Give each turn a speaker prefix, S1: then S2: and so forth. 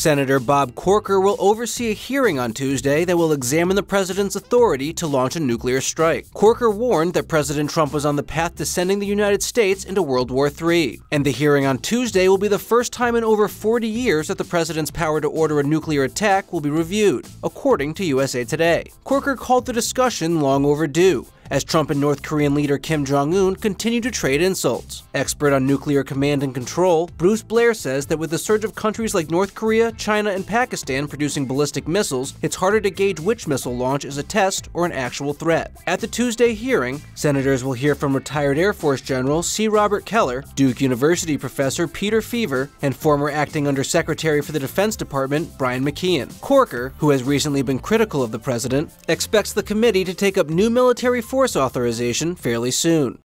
S1: Senator Bob Corker will oversee a hearing on Tuesday that will examine the president's authority to launch a nuclear strike. Corker warned that President Trump was on the path to sending the United States into World War III. And the hearing on Tuesday will be the first time in over 40 years that the president's power to order a nuclear attack will be reviewed, according to USA Today. Corker called the discussion long overdue as Trump and North Korean leader Kim Jong un continue to trade insults. Expert on nuclear command and control, Bruce Blair says that with the surge of countries like North Korea, China, and Pakistan producing ballistic missiles, it's harder to gauge which missile launch is a test or an actual threat. At the Tuesday hearing, senators will hear from retired Air Force General C. Robert Kehler, Duke University professor Peter Feaver, and former acting Undersecretary for the Defense Department Brian McKeon. Corker, who has recently been critical of the president, expects the committee to take up new military force authorization fairly soon.